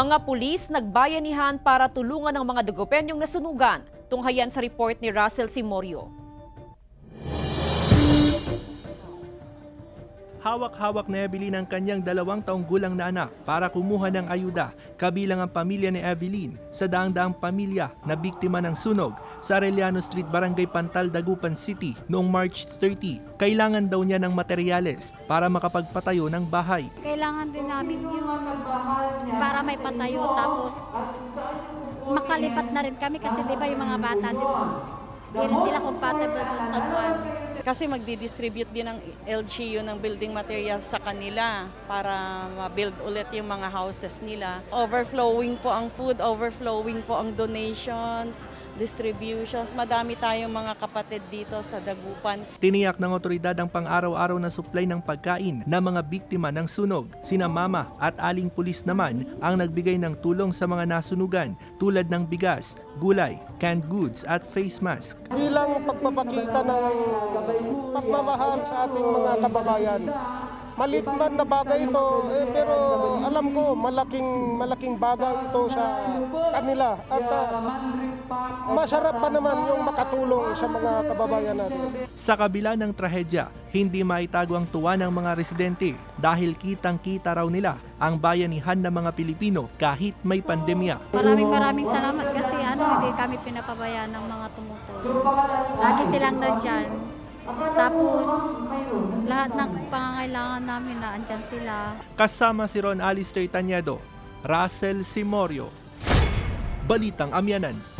Mga pulis nagbayanihan para tulungan ang mga dugopenyong nasunugan. Tunghayan sa report ni Russell Simorio. Hawak-hawak na Evelyn ang kanyang dalawang taong gulang na anak para kumuha ng ayuda kabilang ang pamilya ni Evelyn sa daang-daang pamilya na biktima ng sunog sa Arellano Street, Barangay Pantal, Dagupan City noong March 30. Kailangan daw niya ng materyales para makapagpatayo ng bahay. Kailangan din namin yung para may patayo tapos makalipat na rin kami kasi di ba yung mga bata di ba? Hindi sila compatible dun sa buwan. Kasi magdi-distribute din ng LGU ng building materials sa kanila para ma-build ulit yung mga houses nila. Overflowing po ang food, overflowing po ang donations, distributions. Madami tayong mga kapatid dito sa Dagupan. Tiniyak ng otoridad ang pang-araw-araw na supply ng pagkain ng mga biktima ng sunog. Sina mama at aling pulis naman ang nagbigay ng tulong sa mga nasunugan tulad ng bigas, gulay, canned goods at face mask. Bilang pagpapakita ng pagmamahal sa ating mga kababayan. Malit man na bagay ito, eh, pero alam ko malaking malaking bagay ito sa kanila at ah, masarap pa naman yung makatulong sa mga kababayan natin. Sa kabila ng trahedya, hindi maitago ang tuwa ng mga residente dahil kitang-kita raw nila ang bayanihan ng mga Pilipino kahit may pandemya. Maraming maraming salamat kasi hindi kami pinapabayaan ng mga tumutulong. Lagi silang nandyan. Tapos, lahat ng pangangailangan namin na andyan sila. Kasama si Ron Alistair Tañedo, Russell Simorio, Balitang Amyanan.